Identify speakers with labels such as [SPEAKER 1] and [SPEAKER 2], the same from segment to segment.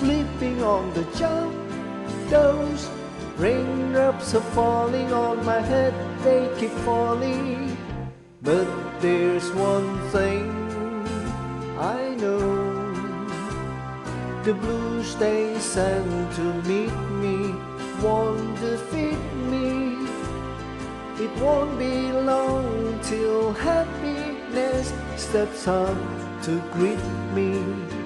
[SPEAKER 1] Sleeping on the job, those raindrops are falling on my head, they keep falling. But there's one thing I know the blues they send to meet me won't defeat me. It won't be long till happiness steps up to greet me.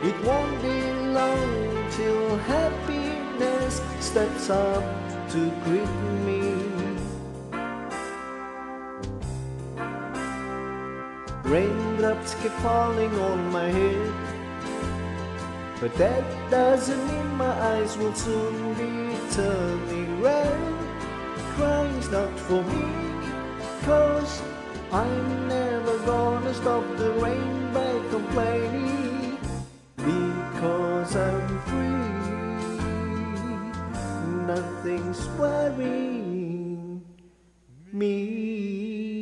[SPEAKER 1] It won't be long till happiness steps up to greet me. Raindrops keep falling on my head, but that doesn't mean my eyes will soon be turning red. Crying's not for me, cause I'm never gonna stop the rain by complaining Things worrying me.